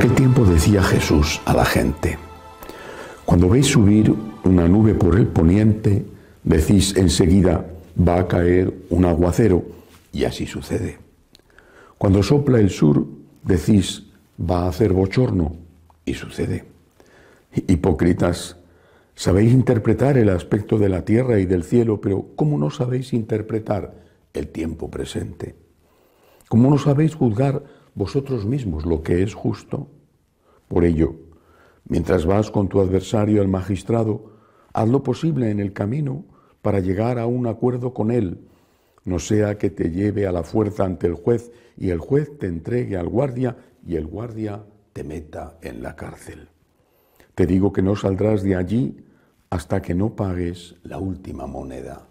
aquel tiempo decía Jesús a la gente, cuando veis subir una nube por el poniente, decís enseguida, va a caer un aguacero, y así sucede. Cuando sopla el sur, decís, va a hacer bochorno, y sucede. Hipócritas, sabéis interpretar el aspecto de la tierra y del cielo, pero ¿cómo no sabéis interpretar el tiempo presente? ¿Cómo no sabéis juzgar vosotros mismos lo que es justo? Por ello, mientras vas con tu adversario al magistrado, haz lo posible en el camino para llegar a un acuerdo con él, no sea que te lleve a la fuerza ante el juez y el juez te entregue al guardia y el guardia te meta en la cárcel. Te digo que no saldrás de allí hasta que no pagues la última moneda.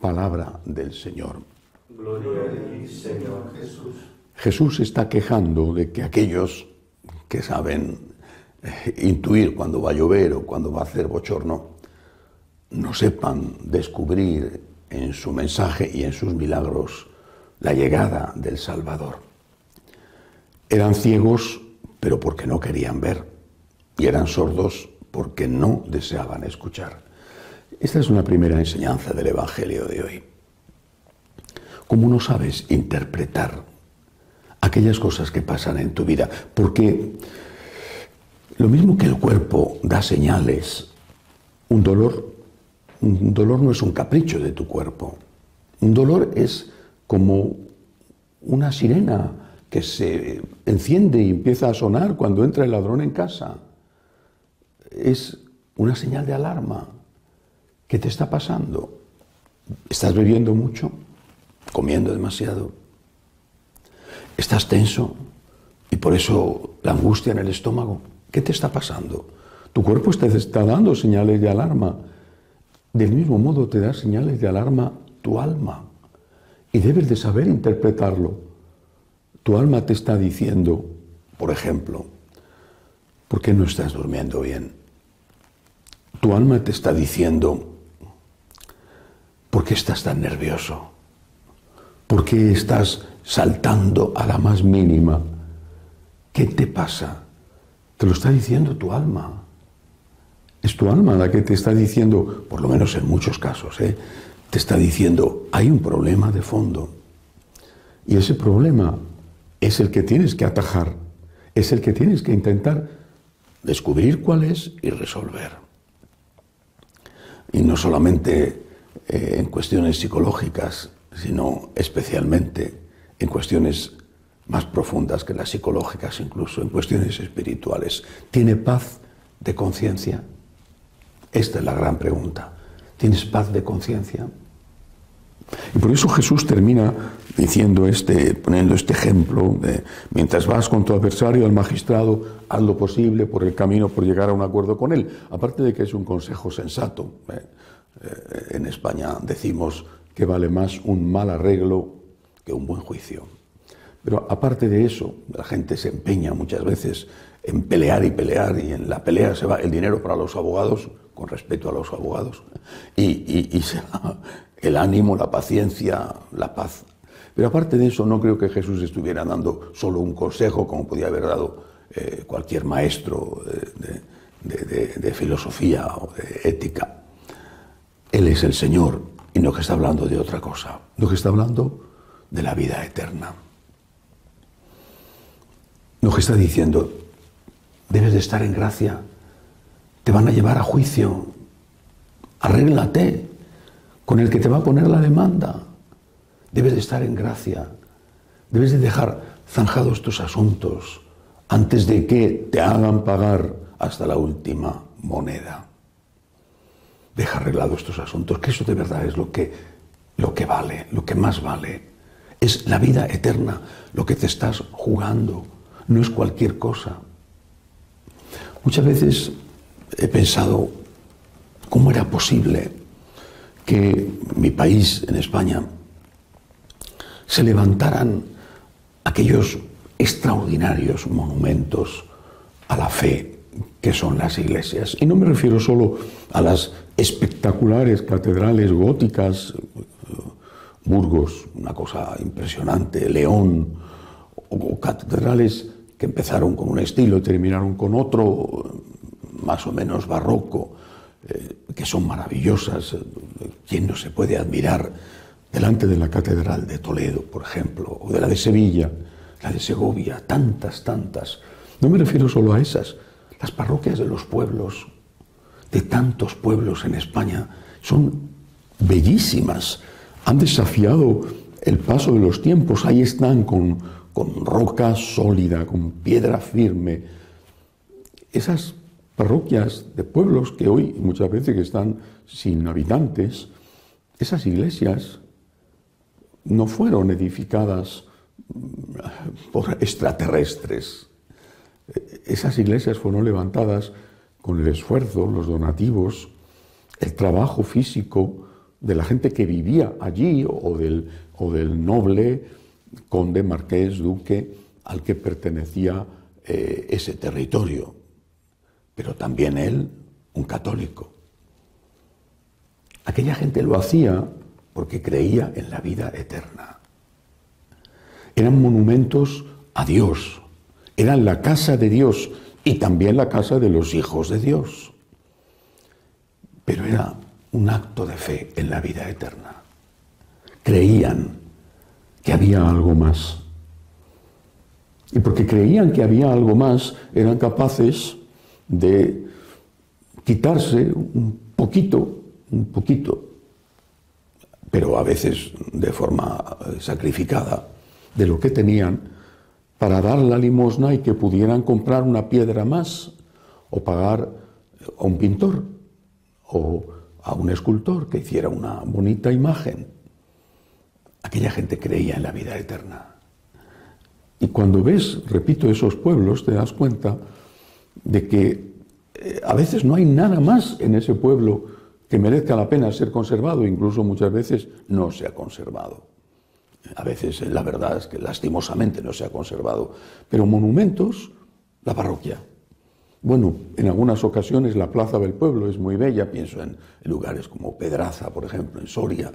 Palabra del Señor. Gloria a ti, Señor Jesús. Jesús está quejando de que aquellos que saben eh, intuir cuando va a llover o cuando va a hacer bochorno, no sepan descubrir en su mensaje y en sus milagros la llegada del Salvador. Eran ciegos, pero porque no querían ver, y eran sordos porque no deseaban escuchar. Esta es una primera enseñanza del Evangelio de hoy. ¿Cómo no sabes interpretar aquellas cosas que pasan en tu vida? Porque lo mismo que el cuerpo da señales, un dolor, un dolor no es un capricho de tu cuerpo. Un dolor es como una sirena que se enciende y empieza a sonar cuando entra el ladrón en casa. Es una señal de alarma. ¿Qué te está pasando? ¿Estás bebiendo mucho? ¿Comiendo demasiado? ¿Estás tenso? Y por eso la angustia en el estómago. ¿Qué te está pasando? Tu cuerpo te está dando señales de alarma. Del mismo modo te da señales de alarma tu alma. Y debes de saber interpretarlo. Tu alma te está diciendo, por ejemplo, ¿por qué no estás durmiendo bien? Tu alma te está diciendo, ¿por qué estás tan nervioso? ¿Por qué estás saltando a la más mínima? ¿Qué te pasa? Te lo está diciendo tu alma. Es tu alma la que te está diciendo, por lo menos en muchos casos, ¿eh? te está diciendo, hay un problema de fondo. Y ese problema es el que tienes que atajar, es el que tienes que intentar descubrir cuál es y resolver. Y no solamente eh, en cuestiones psicológicas, sino especialmente en cuestiones más profundas que las psicológicas, incluso en cuestiones espirituales. ¿Tiene paz de conciencia? Esta es la gran pregunta. ¿Tienes paz de conciencia? Y por eso Jesús termina diciendo este, poniendo este ejemplo de mientras vas con tu adversario al magistrado, haz lo posible por el camino por llegar a un acuerdo con él. Aparte de que es un consejo sensato. ¿eh? Eh, en España decimos que vale más un mal arreglo que un buen juicio. Pero aparte de eso, la gente se empeña muchas veces en pelear y pelear y en la pelea se va el dinero para los abogados, con respeto a los abogados, y, se va el ánimo, la paciencia, la paz. Pero aparte de eso, no creo que Jesús estuviera dando solo un consejo, como podía haber dado eh, cualquier maestro de filosofía o de ética. Él es el Señor y no que está hablando de otra cosa, no que está hablando de la vida eterna. No que está diciendo, debes de estar en gracia, te van a llevar a juicio, arréglate con el que te va a poner la demanda, debes de estar en gracia, debes de dejar zanjados tus asuntos antes de que te hagan pagar hasta la última moneda. Deja arreglados estos asuntos, que eso de verdad es lo que, lo que vale, lo que más vale. Es la vida eterna lo que te estás jugando, no es cualquier cosa. Muchas veces he pensado cómo era posible que mi país, en España, se levantaran aquellos extraordinarios monumentos a la fe que son las iglesias. Y no me refiero solo a las espectaculares catedrales góticas, Burgos, una cosa impresionante, León, o catedrales que empezaron con un estilo y terminaron con otro, más o menos barroco, eh, que son maravillosas. ¿Quién no se puede admirar delante de la Catedral de Toledo, por ejemplo, o de la de Sevilla, la de Segovia, tantas, tantas? No me refiero solo a esas, las parroquias de los pueblos, de tantos pueblos en España, son bellísimas, han desafiado el paso de los tiempos, ahí están con, con roca sólida, con piedra firme. Esas parroquias de pueblos que hoy muchas veces están sin habitantes, esas iglesias no fueron edificadas mm, por extraterrestres. Esas iglesias fueron levantadas con el esfuerzo, los donativos, el trabajo físico de la gente que vivía allí o del, o del noble conde, marqués, duque al que pertenecía eh, ese territorio. Pero también él, un católico. Aquella gente lo hacía porque creía en la vida eterna. Eran monumentos a Dios, eran la casa de Dios y también la casa de los hijos de Dios. Pero era un acto de fe en la vida eterna. Creían que había algo más. Y porque creían que había algo más, eran capaces de quitarse un poquito, un poquito, pero a veces de forma sacrificada, de lo que tenían para dar la limosna y que pudieran comprar una piedra más o pagar a un pintor o a un escultor que hiciera una bonita imagen. Aquella gente creía en la vida eterna. Y cuando ves, repito, esos pueblos, te das cuenta de que eh, a veces no hay nada más en ese pueblo que merezca la pena ser conservado, incluso muchas veces no se ha conservado. A veces la verdad es que lastimosamente no se ha conservado, pero monumentos, la parroquia, bueno, en algunas ocasiones la plaza del pueblo es muy bella, pienso en, lugares como Pedraza, por ejemplo, en Soria,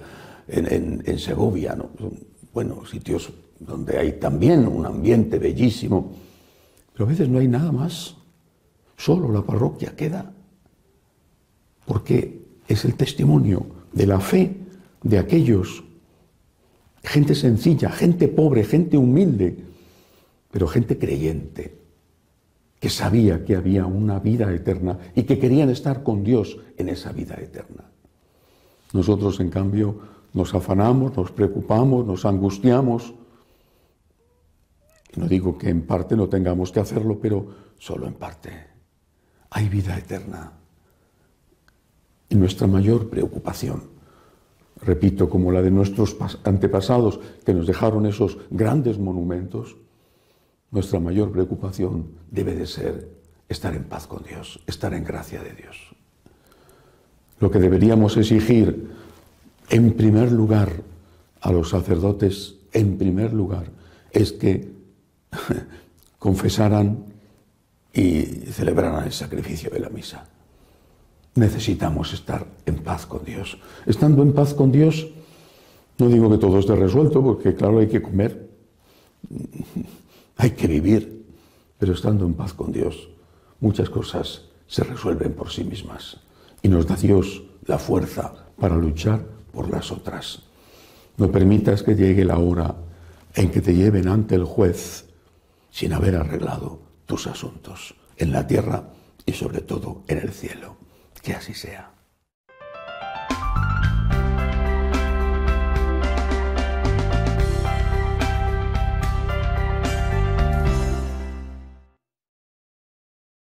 en, Segovia, ¿no? bueno, sitios donde hay también un ambiente bellísimo, pero a veces no hay nada más, solo la parroquia queda, porque es el testimonio de la fe de aquellos, gente sencilla, gente pobre, gente humilde, pero gente creyente que sabía que había una vida eterna y que querían estar con Dios en esa vida eterna. Nosotros, en cambio, nos afanamos, nos preocupamos, nos angustiamos. No digo que en parte no tengamos que hacerlo, pero solo en parte. Hay vida eterna. Y nuestra mayor preocupación, repito, como la de nuestros antepasados que nos dejaron esos grandes monumentos, nuestra mayor preocupación debe de ser estar en paz con Dios, estar en gracia de Dios. Lo que deberíamos exigir en primer lugar a los sacerdotes, en primer lugar, es que confesaran y celebraran el sacrificio de la misa. Necesitamos estar en paz con Dios. Estando en paz con Dios, no digo que todo esté resuelto, porque claro, hay que comer, hay que vivir, pero estando en paz con Dios, muchas cosas se resuelven por sí mismas y nos da Dios la fuerza para luchar por las otras. No permitas que llegue la hora en que te lleven ante el juez sin haber arreglado tus asuntos en la tierra y sobre todo en el cielo. Que así sea.